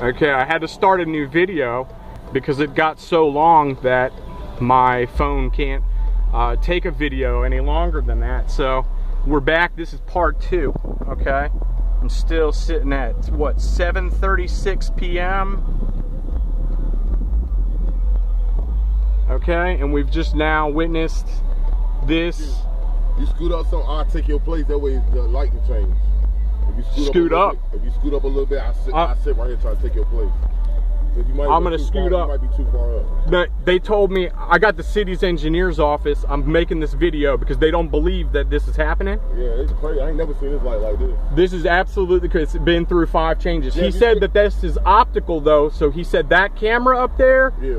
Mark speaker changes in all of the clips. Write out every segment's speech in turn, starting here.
Speaker 1: Okay, I had to start a new video because it got so long that my phone can't uh, take a video any longer than that. So we're back. This is part two. Okay, I'm still sitting at what 7:36 p.m. Okay, and we've just now witnessed this.
Speaker 2: You scoot up some, I'll take your place. That way the light can change. If you scoot,
Speaker 1: Scoot
Speaker 2: up,
Speaker 1: up.
Speaker 2: bit- if you scoot up a little bit, I sit,
Speaker 1: uh,
Speaker 2: I sit right here trying to take your place. You might
Speaker 1: I'm gonna scoot
Speaker 2: far,
Speaker 1: up.
Speaker 2: You might be too far up.
Speaker 1: But they told me I got the city's engineer's office. I'm making this video because they don't believe that this is happening.
Speaker 2: Yeah, it's crazy. I ain't never seen this light like this.
Speaker 1: This is absolutely because it's been through five changes.
Speaker 2: Yeah,
Speaker 1: he said that this is optical though, so he said that camera up there
Speaker 2: Yeah.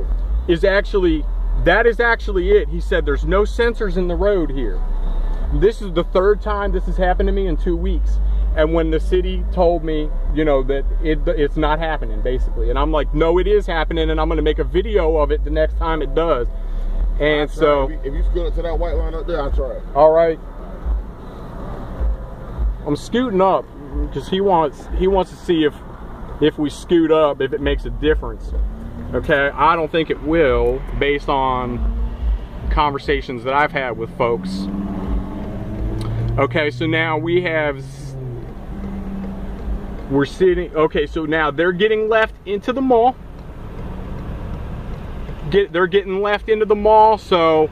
Speaker 1: is actually that is actually it. He said there's no sensors in the road here. This is the third time this has happened to me in two weeks. And when the city told me, you know, that it it's not happening, basically, and I'm like, no, it is happening, and I'm gonna make a video of it the next time it does. And so,
Speaker 2: if you, if you scoot up to that white line up there, I try.
Speaker 1: all right, I'm scooting up mm-hmm. because he wants he wants to see if if we scoot up if it makes a difference. Okay, I don't think it will based on conversations that I've had with folks. Okay, so now we have we're sitting okay, so now they're getting left into the mall. Get they're getting left into the mall, so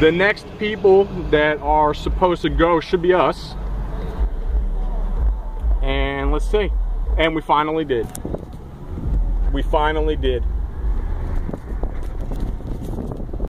Speaker 1: the next people that are supposed to go should be us. And let's see. And we finally did. We finally did.